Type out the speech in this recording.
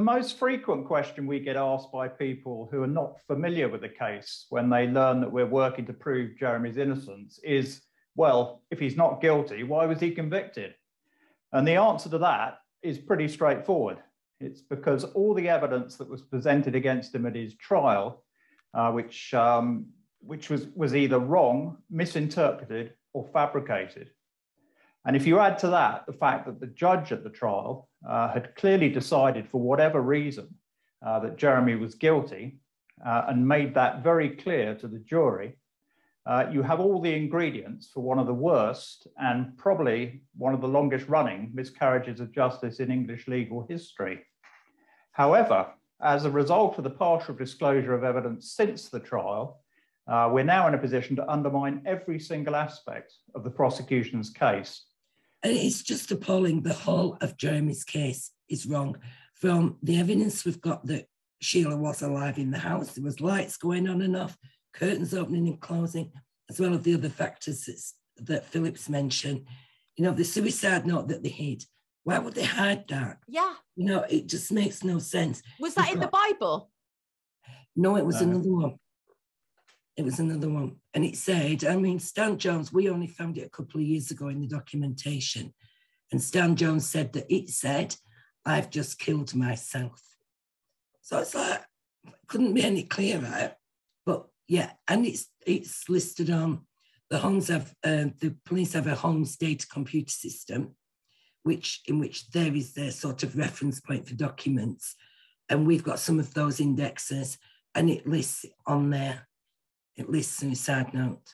The most frequent question we get asked by people who are not familiar with the case when they learn that we're working to prove Jeremy's innocence is, well, if he's not guilty, why was he convicted? And the answer to that is pretty straightforward. It's because all the evidence that was presented against him at his trial, uh, which, um, which was, was either wrong, misinterpreted, or fabricated. And if you add to that the fact that the judge at the trial uh, had clearly decided, for whatever reason, uh, that Jeremy was guilty uh, and made that very clear to the jury, uh, you have all the ingredients for one of the worst and probably one of the longest running miscarriages of justice in English legal history. However, as a result of the partial disclosure of evidence since the trial, uh, we're now in a position to undermine every single aspect of the prosecution's case. And it's just appalling. The whole of Jeremy's case is wrong. From the evidence we've got that Sheila was alive in the house, there was lights going on and off, curtains opening and closing, as well as the other factors that Philip's mentioned. You know, the suicide note that they hid. Why would they hide that? Yeah. You know, it just makes no sense. Was that in the Bible? No, it was uh, another one. It was another one. And it said, I mean, Stan Jones, we only found it a couple of years ago in the documentation. And Stan Jones said that it said, I've just killed myself. So it's like, couldn't be any clearer. But yeah, and it's it's listed on the HOLMES have uh, the police have a HOLMES data computer system, which in which there is their sort of reference point for documents, and we've got some of those indexes, and it lists on there, it lists suicide note.